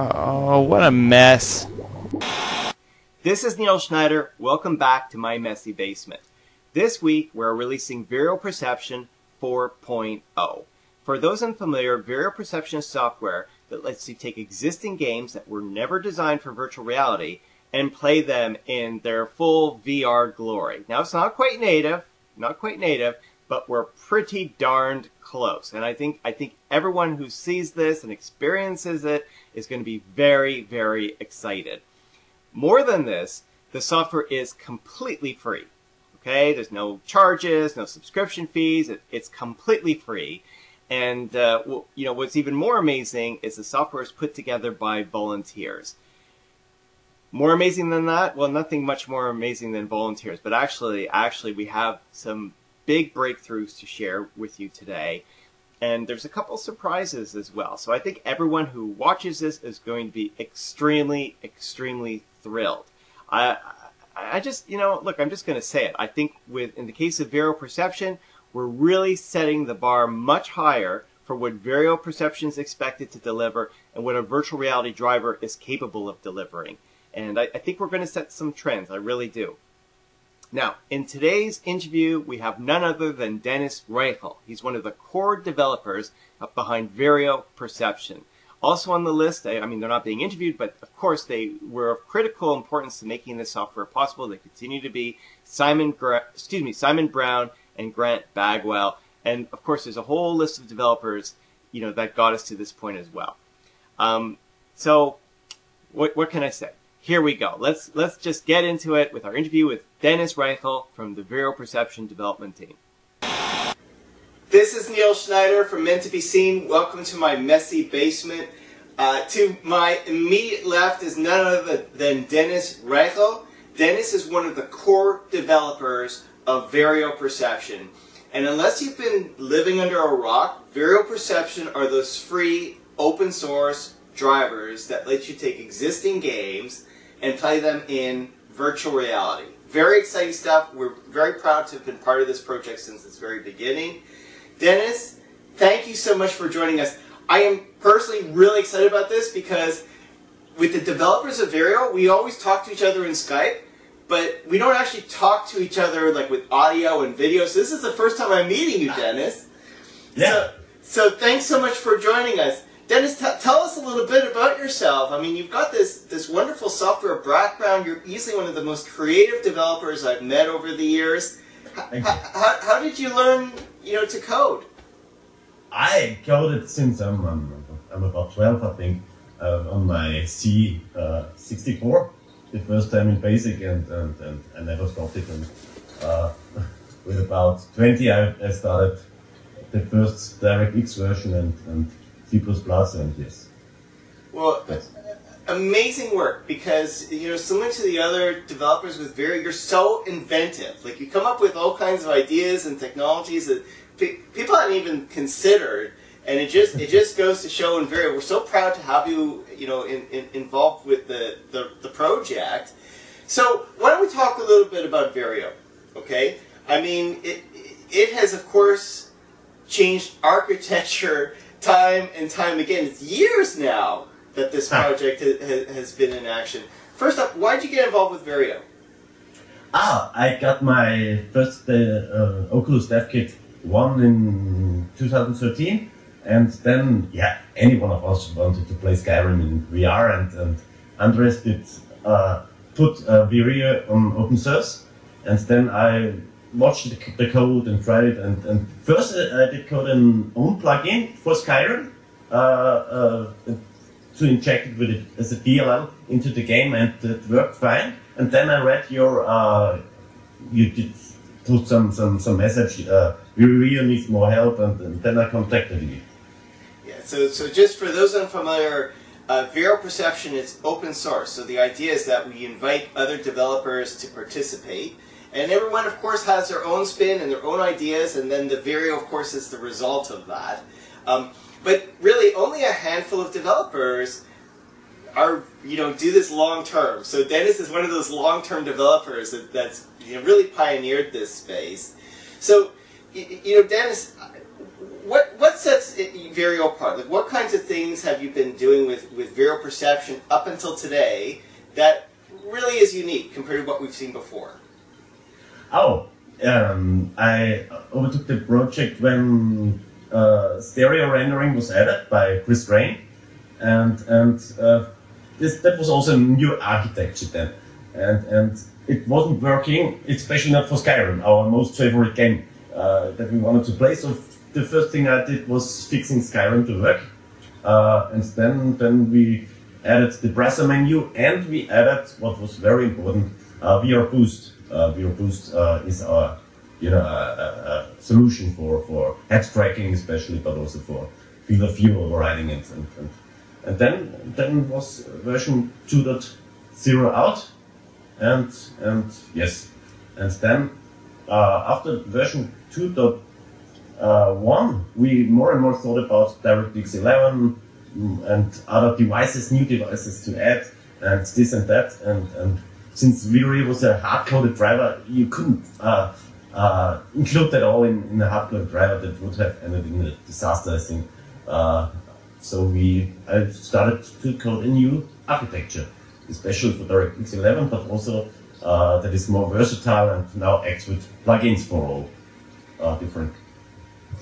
Oh, what a mess. This is Neil Schneider. Welcome back to my messy basement. This week we're releasing Vireio Perception 4.0. For those unfamiliar, Vireio Perception is software that lets you take existing games that were never designed for virtual reality and play them in their full VR glory. Now it's not quite native, not quite native, but we're pretty darned close. And I think I think everyone who sees this and experiences it is going to be very, very excited. More than this, the software is completely free. Okay, there's no charges, no subscription fees. It, it's completely free. And uh, you know what's even more amazing is the software is put together by volunteers. More amazing than that? Well, nothing much more amazing than volunteers. But actually, actually, we have some big breakthroughs to share with you today. And there's a couple surprises as well. So I think everyone who watches this is going to be extremely, extremely thrilled. I, I just, you know, look, I'm just going to say it. I think with, in the case of Vireio Perception, we're really setting the bar much higher for what Vireio Perception is expected to deliver and what a virtual reality driver is capable of delivering. And I, I think we're going to set some trends. I really do. Now, in today's interview, we have none other than Denis Reischl. He's one of the core developers behind Vireio Perception. Also on the list, I mean, they're not being interviewed, but of course they were of critical importance to making this software possible. They continue to be Simon, Gra- excuse me, Simon Brown and Grant Bagwell, and of course there's a whole list of developers, you know, that got us to this point as well. Um, so, what what can I say? Here we go. Let's let's just get into it with our interview with Denis Reischl from the Vireio Perception development team. This is Neil Schneider from Meant to Be Seen. Welcome to my messy basement. Uh, to my immediate left is none other than Denis Reischl. Denis is one of the core developers of Vireio Perception. And unless you've been living under a rock, Vireio Perception are those free open source drivers that let you take existing games and play them in virtual reality. Very exciting stuff. We're very proud to have been part of this project since its very beginning. Denis, thank you so much for joining us. I am personally really excited about this because with the developers of Vireio, we always talk to each other in Skype, but we don't actually talk to each other like with audio and video. So this is the first time I'm meeting you, Denis. Yeah. So, so thanks so much for joining us. Denis, tell us a little bit about yourself. I mean, you've got this this wonderful software background. You're easily one of the most creative developers I've met over the years. Thank How, how, did you learn, you know, to code? I coded since I'm, I'm, I'm about 12, I think, uh, on my C uh, 64, the first time in BASIC, and, and, and I never stopped it. And uh, with about 20, I, I started the first DirectX version and, and C++, and yes. Well, amazing work because you know similar to the other developers with Vireio, you're so inventive. Like you come up with all kinds of ideas and technologies that pe- people hadn't even considered, and it just it just goes to show in Vireio we're so proud to have you you know in, in, involved with the, the the project. So why don't we talk a little bit about Vireio? Okay, I mean it it has of course changed architecture time and time again. It's years now that this project ha- has been in action. First up, why did you get involved with Vireio? Ah, I got my first uh, uh, Oculus Dev Kit 1 in 2013, and then, yeah, any one of us wanted to play Skyrim in VR, and, and Andres did uh, put uh, Vireio on open source, and then I watched the, the code and tried it, and, and first uh, I did code an own plugin for Skyrim, uh, uh, to inject it with it as a DLL into the game, and it worked fine. And then I read your, you did put some some some message. Uh, we really need more help, and, and then I contacted you. Yeah. So, so just for those unfamiliar, uh, Vireio Perception is open source. So the idea is that we invite other developers to participate. And everyone, of course, has their own spin and their own ideas, and then the Vireio, of course, is the result of that. Um, but really, only a handful of developers are, you know, do this long term. So Denis is one of those long term developers that, that's you know, really pioneered this space. So, you know, Denis, what what sets Vireio apart? Like, what kinds of things have you been doing with with Vireio Perception up until today that really is unique compared to what we've seen before? Oh, um, I overtook the project when uh, stereo rendering was added by Chris Rain, and and uh, this that was also a new architecture then, and and it wasn't working, especially not for Skyrim, our most favorite game uh, that we wanted to play. So the first thing I did was fixing Skyrim to work, uh, and then then we added the browser menu and we added what was very important, uh, VR Boost. Uh, VR Boost uh, is our you know a, a, a, solution for for head tracking especially, but also for field of view overriding and and, and, and then then was version 2.0 out, and and yes, and then uh, after version 2.1, uh, we more and more thought about DirectX 11 mm, and other devices, new devices to add, and this and that. And, and since Vireio was a hard-coded driver, you couldn't uh, uh, include that all in, in a hard-coded driver. That would have ended in a disaster, I think. Uh, so we I started to code a new architecture, especially for DirectX 11, but also uh, that is more versatile and now acts with plugins for all uh, different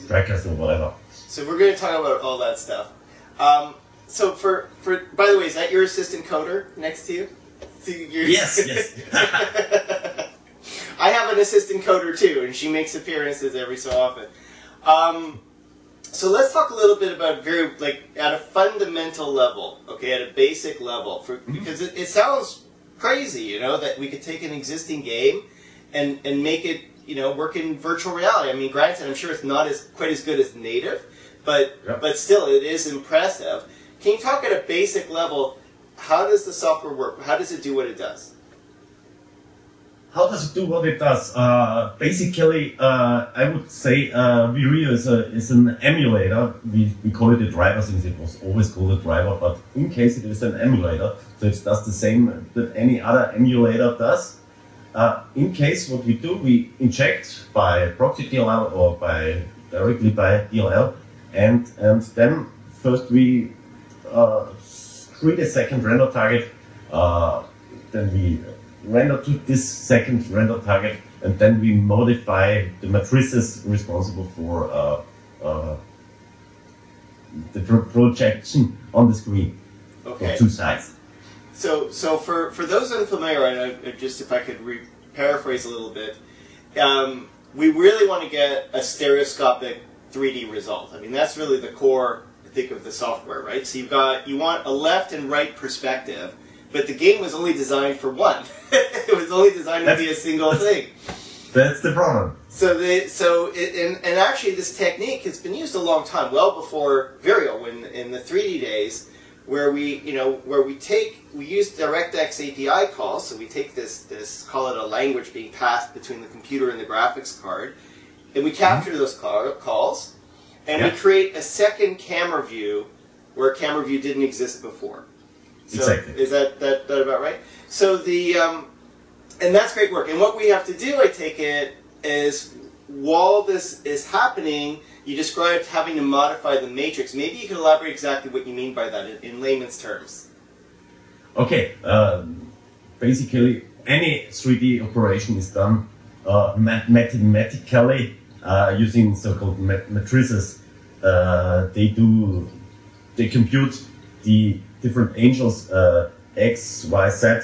trackers or whatever. So we're going to talk about all that stuff. Um, so for for by the way, is that your assistant coder next to you? Yes, yes. I have an assistant coder too, and she makes appearances every so often. Um, so let's talk a little bit about very like at a fundamental level, okay, at a basic level, for, mm-hmm. because it, it sounds crazy, you know, that we could take an existing game and and make it you know, work in virtual reality. I mean, granted, I'm sure it's not as quite as good as native, but yep. but still, it is impressive. Can you talk at a basic level? How does the software work? How does it do what it does? How does it do what it does? Uh, basically, uh, I would say uh, is, a, is an emulator. We, we call it a driver since it was always called a driver, but in case it is an emulator, so it does the same that any other emulator does. Uh, in case what we do, we inject by proxy DLL or by directly by DLL, and and then first we uh, create a second render target, uh, then we render to this second render target, and then we modify the matrices responsible for uh, uh, the pro projection on the screen okay. for two sides. So, so for, for those unfamiliar, and I, just if I could re- paraphrase a little bit, um, we really want to get a stereoscopic 3D result. I mean, that's really the core, think, of the software, right? So you've got you want a left and right perspective, but the game was only designed for one. it was only designed that's, to be a single thing. That's the problem. So the so it, and, and actually this technique has been used a long time, well before Vireio, when in the 3D days where we, you know, where we take, we use DirectX API calls, so we take this, this, call it a language being passed between the computer and the graphics card, and we capture mm-hmm. those calls, and yeah. we create a second camera view where camera view didn't exist before. So exactly. Is that, that, that about right? So the, um, and that's great work. And what we have to do, I take it, is while this is happening, you described having to modify the matrix. Maybe you can elaborate exactly what you mean by that in, in layman's terms. Okay, uh, basically any 3D operation is done uh, mathematically using so-called mat matrices. Uh, they do, they compute the different angels uh, x, y, z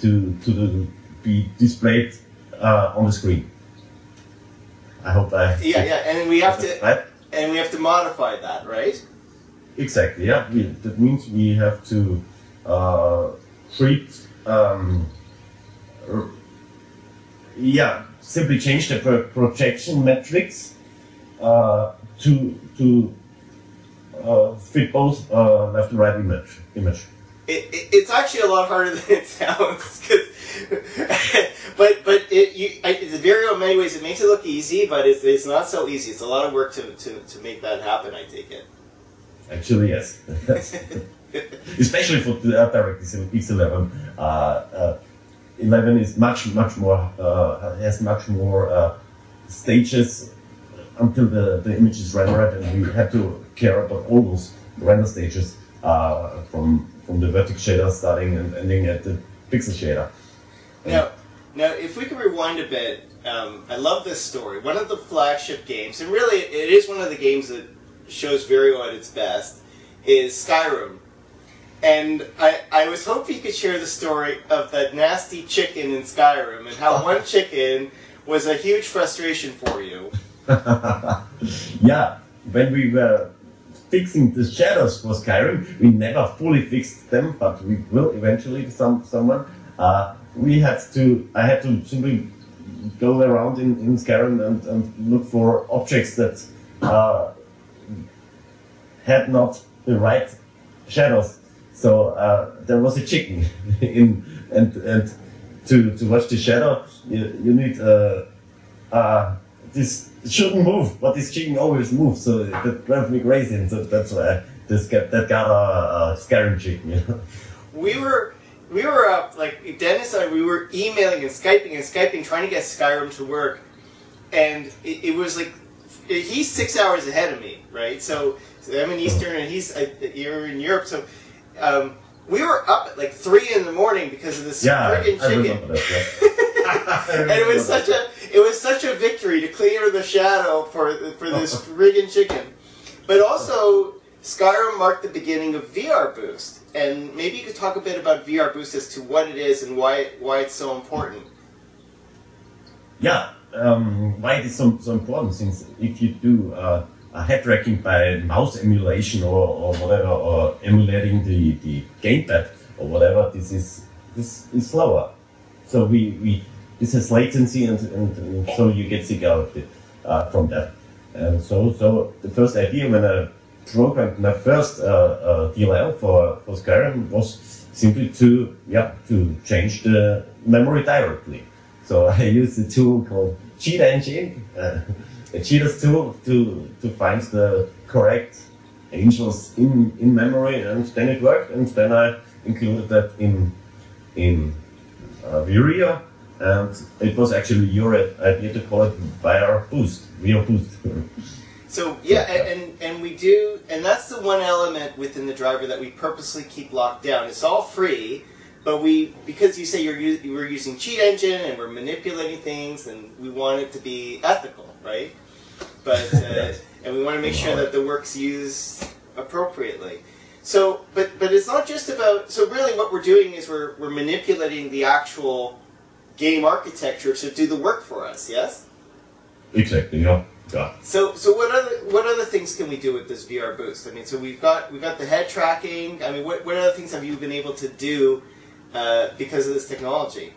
to to be displayed uh, on the screen. I hope I. Yeah, yeah, and we have to. Right? And we have to modify that, right? Exactly. Yeah, we, that means we have to uh, treat. Um, yeah, simply change the pro projection metrics uh, to to uh, fit both uh, left and right image image. It, it, it's actually a lot harder than it sounds. but but it, you, I, the Vireio in many ways it makes it look easy, but it's, it's not so easy. It's a lot of work to, to, to make that happen. I take it. Actually, yes. Especially for the uh, DirectX X11. Uh, uh, 11 is much much more uh, has much more uh, stages until the, the image is rendered, and we have to care about all those render stages uh, from from the vertex shader starting and ending at the pixel shader. Now, now, if we could rewind a bit, um, I love this story. One of the flagship games, and really, it is one of the games that shows Vireio at its best, is Skyrim. And I, I was hoping you could share the story of that nasty chicken in Skyrim and how one chicken was a huge frustration for you. yeah, when we were fixing the shadows for Skyrim, we never fully fixed them, but we will eventually. Some someone. Uh, we had to. I had to simply go around in, in Skyrim and, and look for objects that uh, had not the right shadows. So uh, there was a chicken in and and to, to watch the shadow you, you need uh, uh, this shouldn't move, but this chicken always moves, so that drives me crazy, and so that's why this got that got a, a Skyrim chicken. You know? We were we were up like Denis and I, we were emailing and skyping and skyping trying to get Skyrim to work, and it, it was like he's six hours ahead of me, right? So, so I'm in Eastern and he's uh, you're in Europe, so. Um, we were up at like three in the morning because of this Yeah, friggin' chicken. remember that. and it was such a it was such a victory to clear the shadow for for this friggin' chicken. But also, Skyrim marked the beginning of VR Boost, and maybe you could talk a bit about VR Boost as to what it is and why why it's so important. Yeah, um, why it is so, so important since if you do uh, a head tracking by mouse emulation or, or whatever, or emulating the, the gamepad or whatever, this is this is slower. So we, we this has latency and, and, and so you get sick out of it uh, from that. And so so the first idea when I programmed my first uh, uh, DLL for, for Skyrim was simply to yeah to change the memory directly. So I used a tool called Cheat Engine, a cheaters tool to, to find the correct angels in, in memory, and then it worked. And then I included that in in uh, Vireio, and it was actually your idea to call it VR Boost, VR Boost. So yeah, and, and and we do, and that's the one element within the driver that we purposely keep locked down. It's all free, but we because you say you're we're using cheat engine and we're manipulating things, and we want it to be ethical, right? But uh, and we want to make sure that the work's used appropriately. So, but but it's not just about. So really, what we're doing is we're we're manipulating the actual game architecture to do the work for us. Yes. exactly, yeah. Yeah. So, so what other what other things can we do with this VR boost? I mean, so we've got we've got the head tracking. I mean, what what other things have you been able to do uh, because of this technology?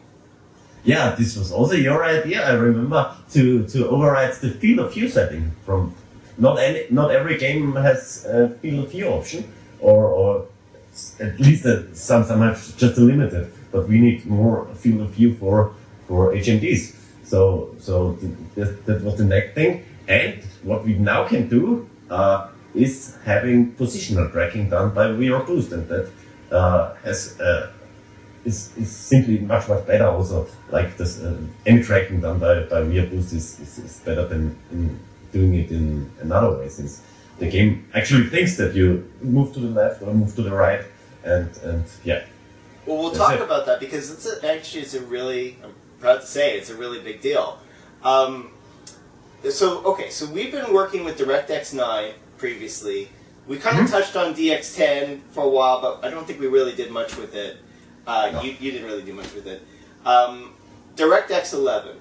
Yeah, this was also your idea. I remember to to override the field of view setting from not any not every game has a field of view option, or or at least uh, some some have just a limited. But we need more field of view for for HMDs. So so th- that, that was the next thing. And what we now can do uh, is having positional tracking done by VR Boost, and that uh, has. Uh, is, is simply much much better also like this uh, any tracking done by, by VR Boost is, is, is better than in doing it in another way since the game actually thinks that you move to the left or move to the right and and yeah Well, we'll That's talk it. about that because it's a, actually it's a really I'm proud to say it's a really big deal. Um, so okay, so we've been working with DirectX 9 previously. We kind of touched on DX10 for a while, but I don't think we really did much with it. Uh, No. you, you didn't really do much with it. Um, DirectX 11.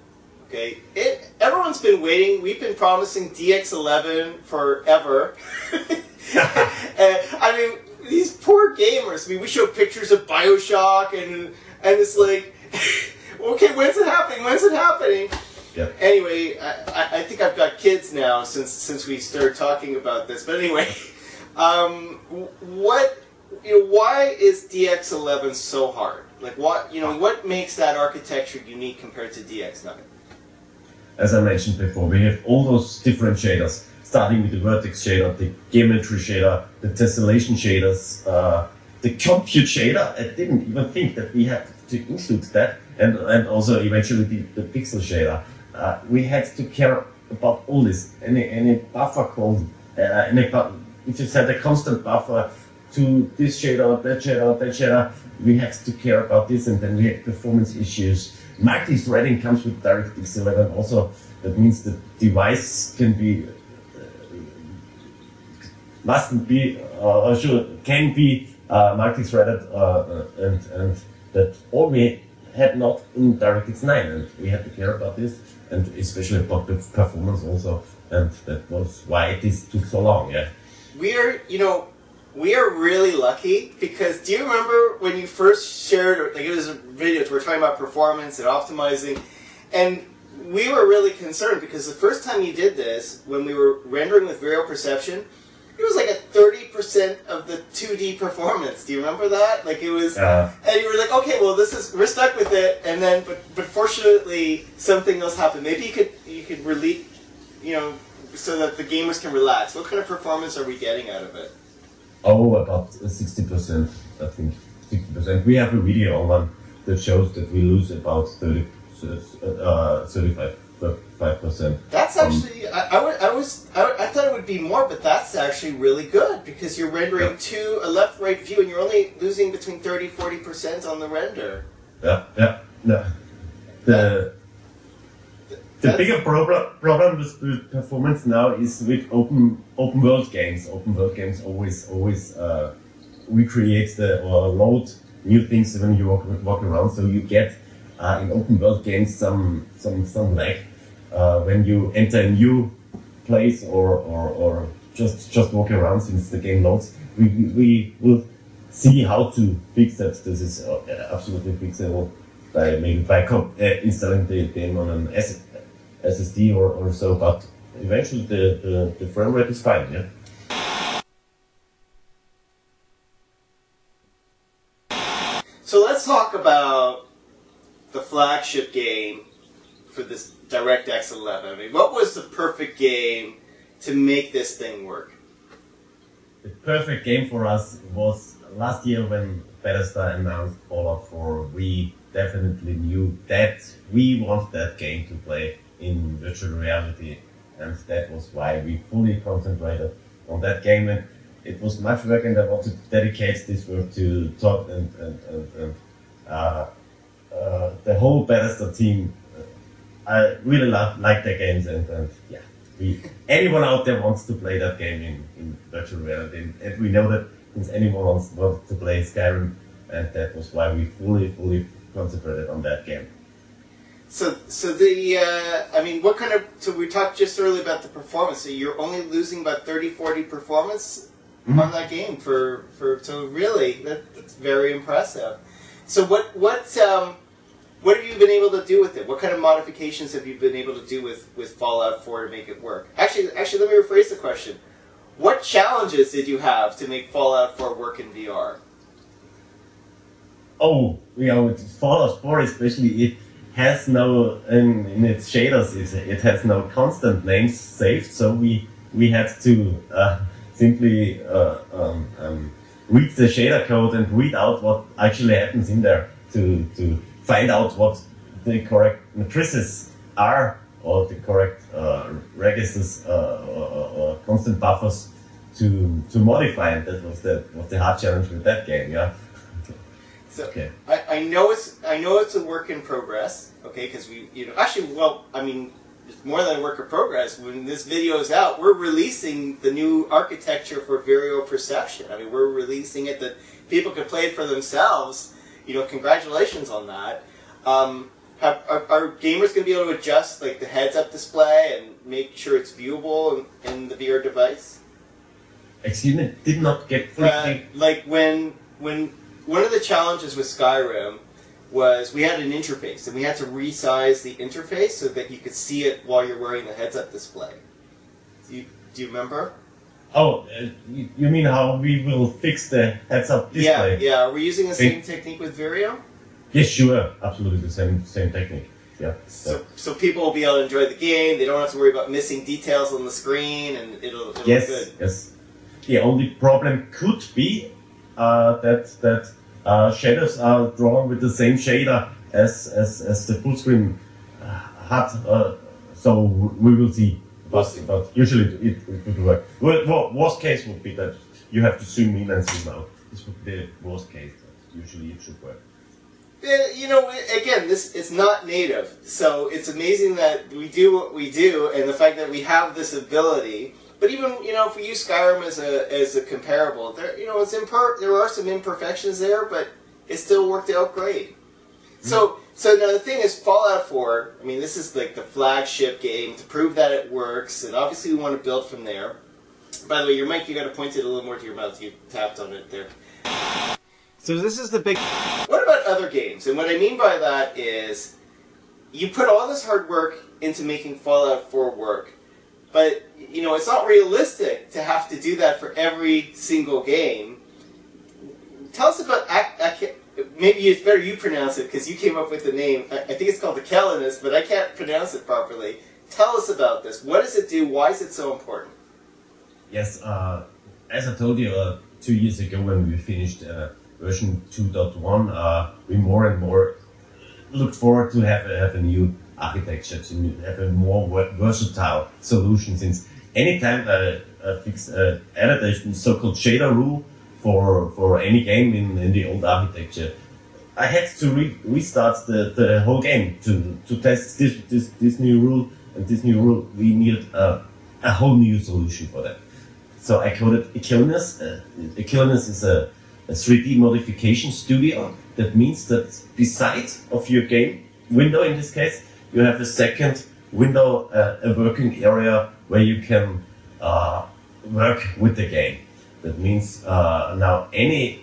Okay, it everyone's been waiting. We've been promising DX11 forever. and, I mean, these poor gamers. I mean, we show pictures of Bioshock, and and it's like, okay, when's it happening? When's it happening? yeah Anyway, I, I- I think I've got kids now since since we started talking about this. But anyway, um, what you know, why is DX11 so hard? Like, what you know, what makes that architecture unique compared to DX9? as I mentioned before we have all those different shaders starting with the vertex shader the geometry shader the tessellation shaders uh, the compute shader I didn't even think that we had to include that and and also eventually the, the pixel shader uh, we had to care about all this. Any any buffer called uh, any if you set a constant buffer to this shader, that shader, that shader, we have to care about this, and then we have performance issues. Multi-threading comes with DirectX 11 also. That means the device can be mustn't be uh, or should can be uh, multi-threaded uh, uh, and and that all we had not in DirectX 9 and we had to care about this and especially about the performance also and that was why it is took so long yeah We are, you know, we are really lucky because do you remember when you first shared, like it was videos, we were talking about performance and optimizing, and we were really concerned because the first time you did this, when we were rendering with Vireio Perception, it was like a 30% of the 2D performance. Do you remember that? Like it was, Uh, and you were like, okay, well this is, we're stuck with it, and then, but, but fortunately something else happened. Maybe you could, you could release, you know, so that the gamers can relax. What kind of performance are we getting out of it? Oh about 60% I think 60% we have a video online that shows that we lose about 30 uh, 35 percent That's Um, actually, I, I, would- I was, I, I thought it would be more, but that's actually really good because you're rendering Yeah. to a left-right view and you're only losing between 30 40% on the render. Yeah, yeah, no. The the That's- bigger problem problem with, with performance now is with open open world games. Open world games always always uh, recreate the or load new things when you walk, walk around. So you get uh, in open world games some some some lag uh, when you enter a new place or, or, or just just walk around since the game loads. We, we will see how to fix that. This is uh, absolutely fixable by maybe by co- uh, installing the game on an S- SSD or, or so. But eventually the, the, the frame rate is fine. Yeah. So let's talk about the flagship game for this DirectX 11. I mean, what was the perfect game to make this thing work? The perfect game for us was last year when Bethesda announced Fallout 4. We definitely knew that we want that game to play in virtual reality, and that was why we fully concentrated on that game. And it was much work, and I want to dedicate this work to Todd and and and, and uh, uh, the whole Bethesda team. I really love like their games, and, and yeah, we anyone out there wants to play that game in, in virtual reality, and, and we know that since anyone wants, wants to play Skyrim, and that was why we fully fully concentrated on that game. So, so the, uh, I mean, what kind of, so we talked just earlier about the performance. So you're only losing about 30, 40 performance on that game for, for, so really, that, that's very impressive. So what, what, um, what have you been able to do with it? What kind of modifications have you been able to do with, with Fallout 4 to make it work? Actually, actually, let me rephrase the question. What challenges did you have to make Fallout 4 work in VR? Oh, you know, with Fallout 4 especially, it has no, in, in its shaders, it, it has no constant names saved, so we, we had to uh, simply uh, um, um, read the shader code and read out what actually happens in there to, to find out what the correct matrices are or the correct uh, registers uh, or, or, or constant buffers to, to modify, and that was the, was the hard challenge with that game, yeah. So, Okay. I, I know it's I know it's a work in progress. Okay, because we you know actually well I mean it's more than a work in progress. When this video is out, we're releasing the new architecture for Vireio Perception. I mean we're releasing it that people can play it for themselves. You know, congratulations on that. Um, have, are, are gamers going to be able to adjust like the heads-up display and make sure it's viewable in, in the VR device? Excuse me, did not get Uh, like when when one of the challenges with Skyrim was we had an interface and we had to resize the interface so that you could see it while you're wearing the heads-up display. Do you, do you remember? Oh, uh, you mean how we will fix the heads-up display? Yeah, yeah. Are we using the same Think- technique with Vireio? Yes, sure, absolutely the same same technique. Yeah. So, so people will be able to enjoy the game. They don't have to worry about missing details on the screen, and it'll, it'll yes, look good. yes. The only problem could be uh, that that uh, shadows are drawn with the same shader as as, as the full screen uh, HUD. Uh, so we will see. But, but usually it, it would work. Well, well, worst case would be that you have to zoom in and zoom out. This would be the worst case. Usually it should work. You know, again, this it's not native, so it's amazing that we do what we do, and the fact that we have this ability. But even you know, if we use Skyrim as a as a comparable, there you know, it's imper- there are some imperfections there, but it still worked out great. So mm-hmm. so now the thing is, Fallout Four. I mean, this is like the flagship game to prove that it works, and obviously we want to build from there. By the way, your mic, you got to point it a little more to your mouth. You tapped on it there. So this is the big. What about other games? And what I mean by that is, you put all this hard work into making Fallout 4 work, but you know it's not realistic to have to do that for every single game. Tell us about Ac- Ac- maybe it's better you pronounce it because you came up with the name. I, I think it's called the Aquilinus, but I can't pronounce it properly. Tell us about this. What does it do? Why is it so important? Yes, uh, as I told you uh, two years ago when we finished uh, version 2.1, uh, we more and more looked forward to have have a new architecture, to have a more versatile solution. Since anytime I, I fixed, uh, added a so-called shader rule for for any game in, in the old architecture, I had to re- restart the, the whole game to, to test this, this this new rule and this new rule. We needed a, a whole new solution for that. So I coded Aquilinus. Uh, Aquilinus is a, a 3D modification studio. That means that beside of your game window, in this case, you have a second window, uh, a working area where you can uh, work with the game. That means uh, now anything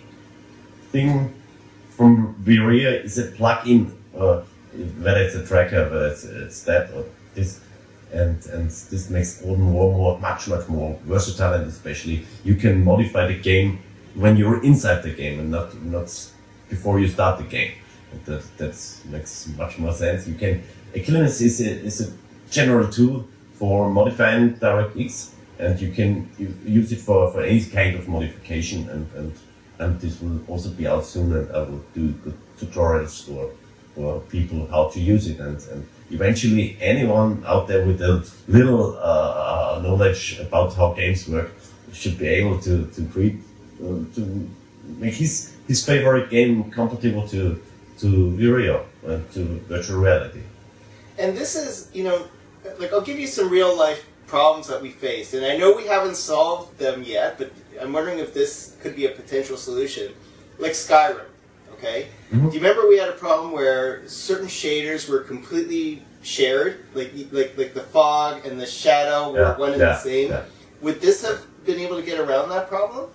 from Vireio is a plug-in, uh, whether it's a tracker, whether it's, it's that or this and and this makes Golden more more much much more versatile and especially you can modify the game when you're inside the game and not not before you start the game. That that makes much more sense. You can Aquilinus is a is a general tool for modifying DirectX and you can use it for, for any kind of modification and, and and this will also be out soon and I will do good tutorials for for people how to use it and, and eventually anyone out there with a little uh, knowledge about how games work should be able to to create uh, to make his his favorite game compatible to to Vireio and to virtual reality. And this is, you know, like I'll give you some real life problems that we faced, and I know we haven't solved them yet, but I'm wondering if this could be a potential solution, like Skyrim. Okay, Mhm. do you remember we had a problem where certain shaders were completely shared, like like like the fog and the shadow were Yeah, one and yeah, the same? yeah. Would this have been able to get around that problem?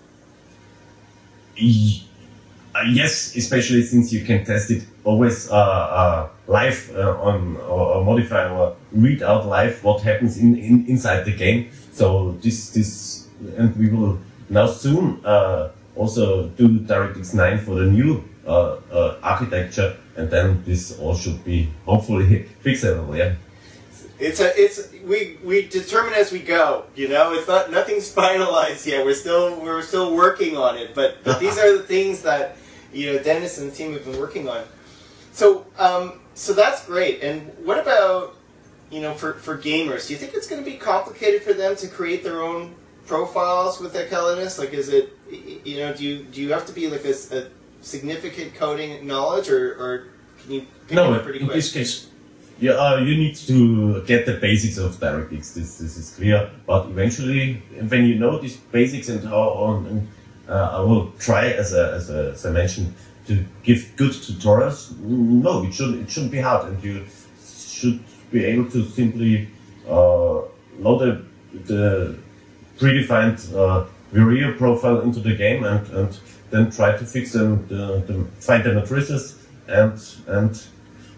Uh, yes, especially since you can test it always uh, uh, live uh, on or, or modify or read out live what happens in, in inside the game. So this this and we will now soon uh, also do DirectX 9 for the new uh, uh, architecture, and then this all should be hopefully fixable. Yeah. It's a it's we we determine as we go. You know, it's not nothing's finalized yet. We're still we're still working on it. But but these are the things that you know Denis and the team have been working on. So um so that's great. And what about you know for for gamers? Do you think it's going to be complicated for them to create their own profiles with their Aquilinus? Like, is it you know do you do you have to be like a significant coding knowledge or or can you pick it No, up pretty in quick? this case, yeah, uh, you need to get the basics of DirectX. This this is clear. But eventually, when you know these basics and how on, and, uh, I will try as a, as a as I mentioned to give good tutorials. No, it should it shouldn't be hard, and you should be able to simply uh, load the, the predefined uh, Vireio profile into the game and, and then try to fix them, the, the, find the matrices and and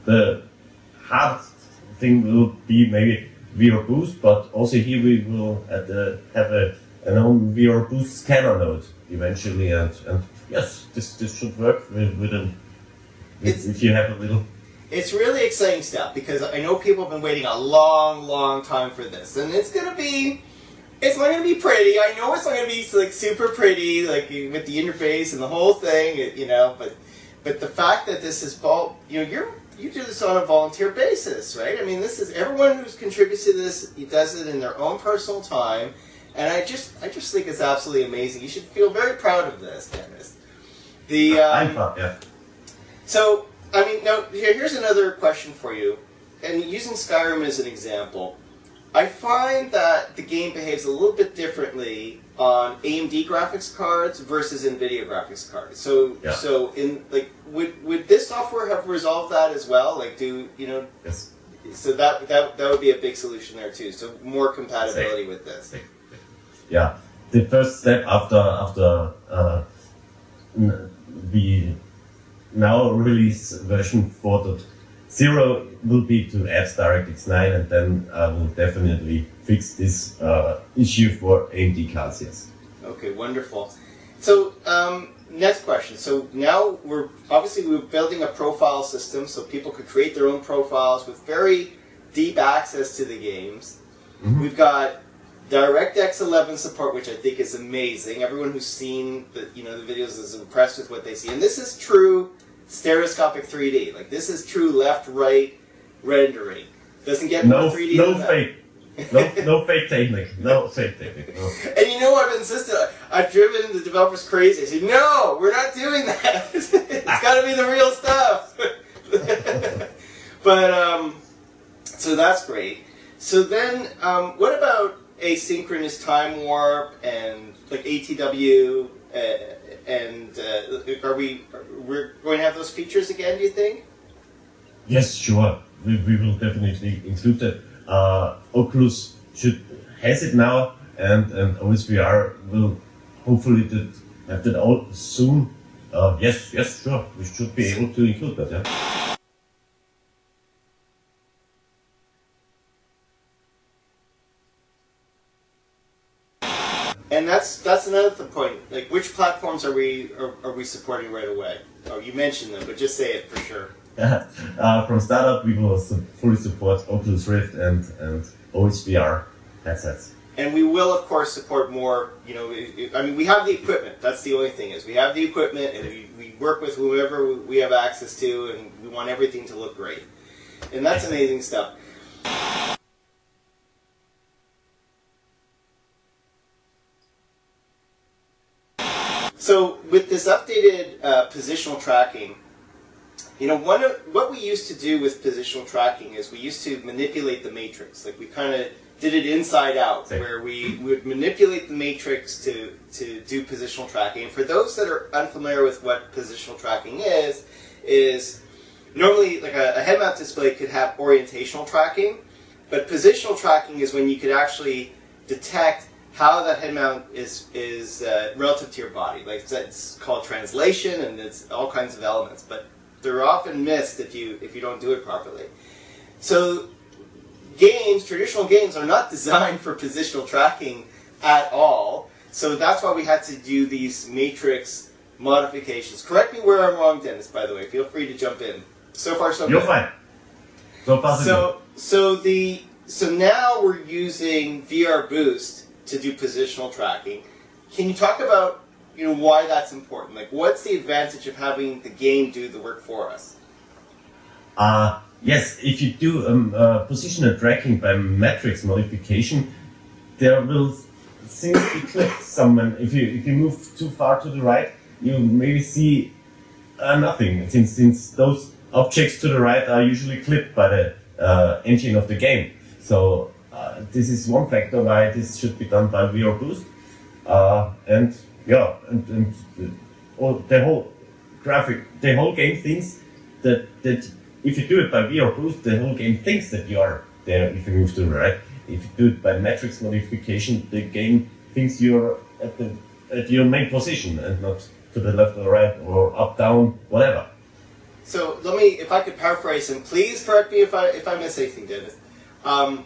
the hard thing will be maybe VR Boost, but also here we will the, have a an own VR Boost scanner node eventually, and, and yes, this this should work with, with an It's- if, if you have a little. It's really exciting stuff because I know people have been waiting a long, long time for this, and it's gonna be. It's not gonna be pretty. I know it's not gonna be like super pretty, like with the interface and the whole thing, you know. But, but the fact that this is all, you know, you're you do this on a volunteer basis, right? I mean, this is everyone who's contributes to this does it in their own personal time, and I just I just think it's absolutely amazing. You should feel very proud of this, Denis. The um, I'm proud, yeah. so I mean, now here, here's another question for you, and using Skyrim as an example, I find that the game behaves a little bit differently on AMD graphics cards versus NVIDIA graphics cards. So, Yeah. so in like, would would this software have resolved that as well? Like, do you know? Yes. So that that that would be a big solution there too. So more compatibility with this. yeah, the first step after after uh, we now release version 4.0 will be to add DirectX 9, and then I will definitely fix this uh, issue for AMD cards. Yes. Okay, wonderful. So, um, next question. So now we're obviously we're building a profile system so people could create their own profiles with very deep access to the games. Mhm. We've got DirectX 11 support, which I think is amazing. Everyone who's seen the you know the videos is impressed with what they see, and this is true stereoscopic 3D. Like this is true left-right rendering. Doesn't get No, more 3D no fake, no, no fake technique, no fake technique. No. And you know I've insisted. I've driven the developers crazy. I said, "No, we're not doing that. it's got to be the real stuff." but um, so that's great. So then, um, what about asynchronous time warp and like ATW? Uh, and uh, are we we're going to have those features again? Do you think? Yes, sure. We, we will definitely include that. Uh, Oculus should has it now, and and OSVR will hopefully that have that all soon. Uh, yes, yes, sure. We should be able to include that. Yeah. And that's another point. Like, which platforms are we are, are we supporting right away? Oh, you mentioned them, but just say it for sure. uh, from startup, we will su- fully support Oculus Rift and and OSVR headsets. And we will, of course, support more. You know, i- i- I mean, we have the equipment. That's the only thing is we have the equipment, and we, we work with whoever we have access to, and we want everything to look great. And that's amazing stuff. So with this updated uh, positional tracking, you know, one of what we used to do with positional tracking is we used to manipulate the matrix. Like we kind of did it inside out, where we would manipulate the matrix to to do positional tracking. And for those that are unfamiliar with what positional tracking is, is normally like a, a head mount display could have orientational tracking, but positional tracking is when you could actually detect how that head mount is is uh, relative to your body. Like it's, called translation, and it's all kinds of elements, but they're often missed if you if you don't do it properly. So games, traditional games, are not designed for positional tracking at all. So that's why we had to do these matrix modifications. Correct me where I'm wrong, Denis. By the way, feel free to jump in. So far, so You're good. fine. So far, so So so the so now we're using VR Boost to do positional tracking. Can you talk about you know why that's important? Like, what's the advantage of having the game do the work for us? Uh, yes, if you do um, uh, positional tracking by matrix modification, there will things be clipped somewhere. If you if you move too far to the right, you maybe see uh, nothing, since since those objects to the right are usually clipped by the uh, engine of the game. So uh, this is one factor why this should be done by VR Boost. Uh, and yeah, and, and the, the whole graphic, the whole game thinks that that if you do it by VR Boost, the whole game thinks that you are there if you move to the right. If you do it by matrix modification, the game thinks you're at the at your main position and not to the left or right or up down whatever. So let me, if I could paraphrase, and please correct me if I if I miss anything, Denis. Um,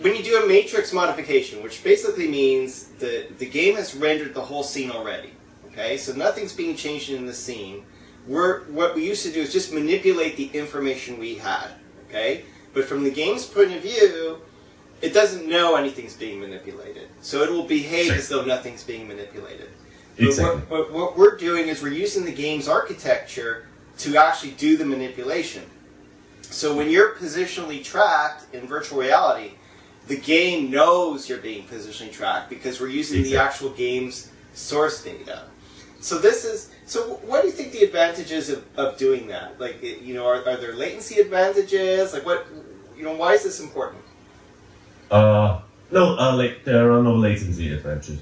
when you do a matrix modification, which basically means the the game has rendered the whole scene already. Okay, so nothing's being changed in the scene. We're what we used to do is just manipulate the information we had. Okay, but from the game's point of view, it doesn't know anything's being manipulated, so it will behave as though nothing's being manipulated. But Exactly. what, what, what we're doing is we're using the game's architecture to actually do the manipulation. So when you're positionally tracked in virtual reality, the game knows you're being positionally tracked because we're using the actual game's source data. So this is so. What do you think the advantages of, of doing that? Like, you know, are, are there latency advantages? Like, what, you know, why is this important? Uh, no, uh, like there are no latency advantages.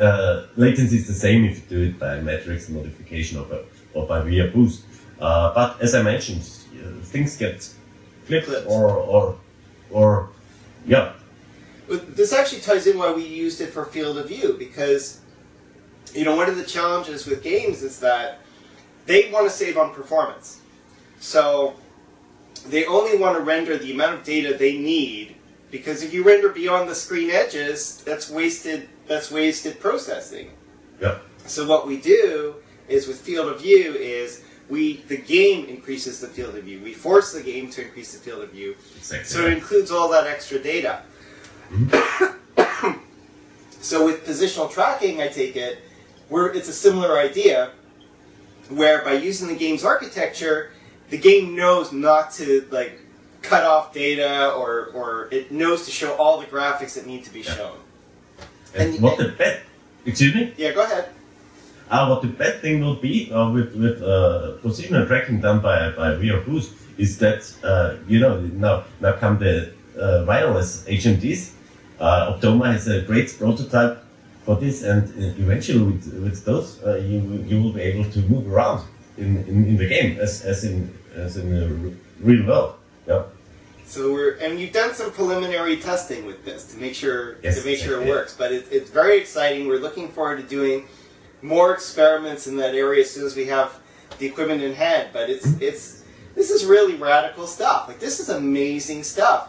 uh, latency is the same if you do it by matrix modification or by, or by VR Boost. Uh, but as I mentioned, uh, things get flipped Flipped. or or or yeah, But This actually ties in why we used it for field of view because, you know, one of the challenges with games is that they want to save on performance. So they only want to render the amount of data they need because if you render beyond the screen edges, that's wasted. That's wasted processing. yeah, So what we do is with field of view is we the game increases the field of view. We force the game to increase the field of view. exactly. So it includes all that extra data. so with positional tracking, I take it, where it's a similar idea, where by using the game's architecture, the game knows not to like cut off data or, or it knows to show all the graphics that need to be Yeah. shown. and and- what the excuse me, Yeah, go ahead. Uh, what the bad thing will be uh, with with uh, positional tracking done by by VR Boost is that uh, you know now now come the uh, wireless HMDs. Uh, Optoma has a great prototype for this, and uh, eventually with, with those, uh, you you will be able to move around in, in, in the game as, as in as in the r- real world. Yeah. So we're and you've done some preliminary testing with this to make sure Yes, to make sure it works. But it, it's very exciting. We're looking forward to doing more experiments in that area as soon as we have the equipment in hand. But it's it's this is really radical stuff. Like this is amazing stuff.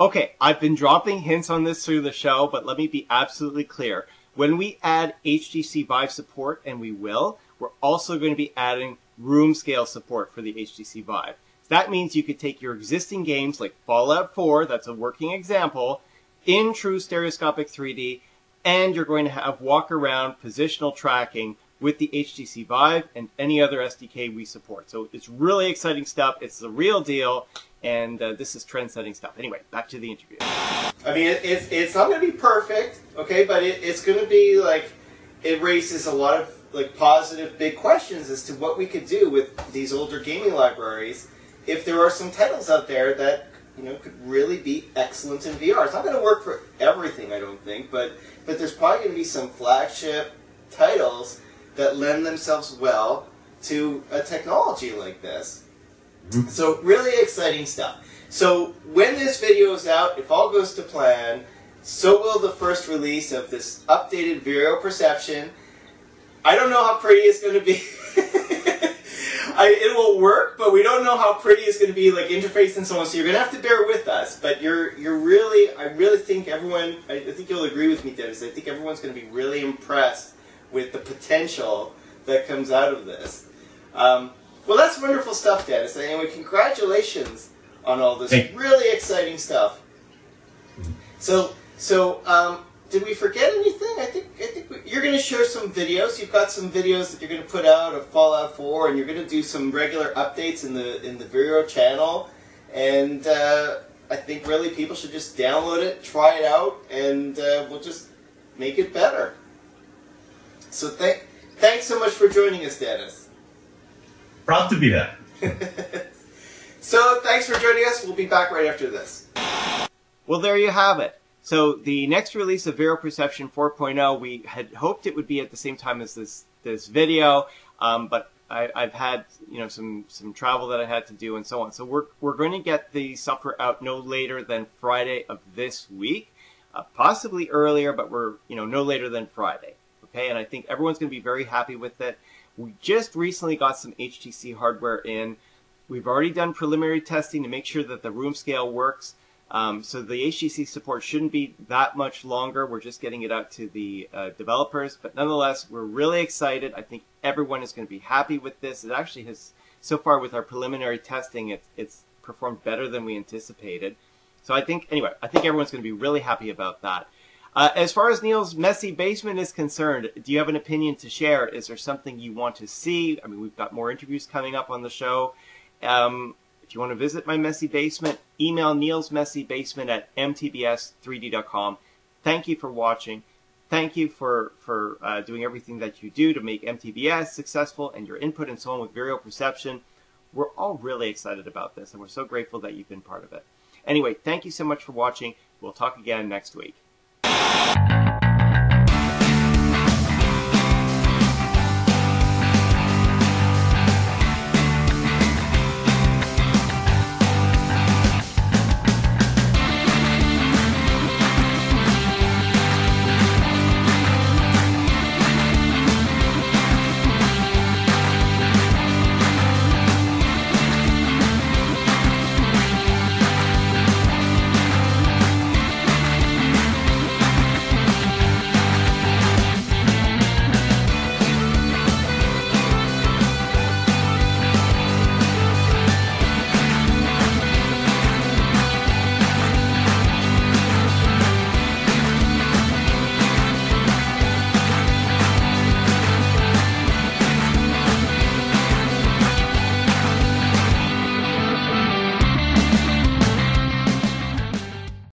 Okay, I've been dropping hints on this through the show, but let me be absolutely clear. When we add HTC Vive support, and we will, we're also going to be adding room scale support for the HTC Vive. That means you could take your existing games like Fallout 4, that's a working example, in true stereoscopic 3D, and you're going to have walk around positional tracking with the HTC Vive and any other SDK we support. So it's really exciting stuff. It's the real deal, and uh, this is trend-setting stuff. Anyway, back to the interview. I mean, it, it's it's not going to be perfect, okay, but it, it's going to be like it raises a lot of like positive big questions as to what we could do with these older gaming libraries if there are some titles out there that you know could really be excellent in VR. It's not going to work for everything, I don't think, but but there's probably going to be some flagship titles that lend themselves well to a technology like this. Mm-hmm. So really exciting stuff. So when this video is out, if all goes to plan, so will the first release of this updated Vireio Perception. I don't know how pretty it's going to be. I, it will work, but we don't know how pretty it's going to be, like interface and so on. So you're going to have to bear with us. But you're you're really, I really think everyone, I, I think you'll agree with me, Denis. I think everyone's going to be really impressed with the potential that comes out of this. Um, well, that's wonderful stuff, Denis. Anyway, congratulations on all this really exciting stuff. So, so um, did we forget anything? I think I think we, you're going to share some videos. You've got some videos that you're going to put out of Fallout 4, and you're going to do some regular updates in the in the Vireio channel. And uh, I think really people should just download it, try it out, and uh, we'll just make it better. So thank thanks so much for joining us, Denis. Proud to be there. so thanks for joining us. We'll be back right after this. Well, there you have it. So the next release of Vireio Perception 4.0, we had hoped it would be at the same time as this this video, um, but I, I've had you know some some travel that I had to do and so on. So we're we're going to get the software out no later than Friday of this week, uh, possibly earlier, but we're you know no later than Friday. Okay, and I think everyone's going to be very happy with it. We just recently got some HTC hardware in. We've already done preliminary testing to make sure that the room scale works. Um, so the HTC support shouldn't be that much longer. We're just getting it out to the uh, developers, but nonetheless, we're really excited. I think everyone is going to be happy with this. It actually has, so far with our preliminary testing, it's it's performed better than we anticipated. So I think, anyway, I think everyone's going to be really happy about that. Uh, as far as Neil's messy basement is concerned, do you have an opinion to share? Is there something you want to see? I mean, we've got more interviews coming up on the show. Um, if you want to visit my messy basement, email neilsmessybasement at mtbs3d.com. Thank you for watching. Thank you for for uh, doing everything that you do to make MTBS successful and your input and so on with Vireio Perception. We're all really excited about this, and we're so grateful that you've been part of it. Anyway, thank you so much for watching. We'll talk again next week.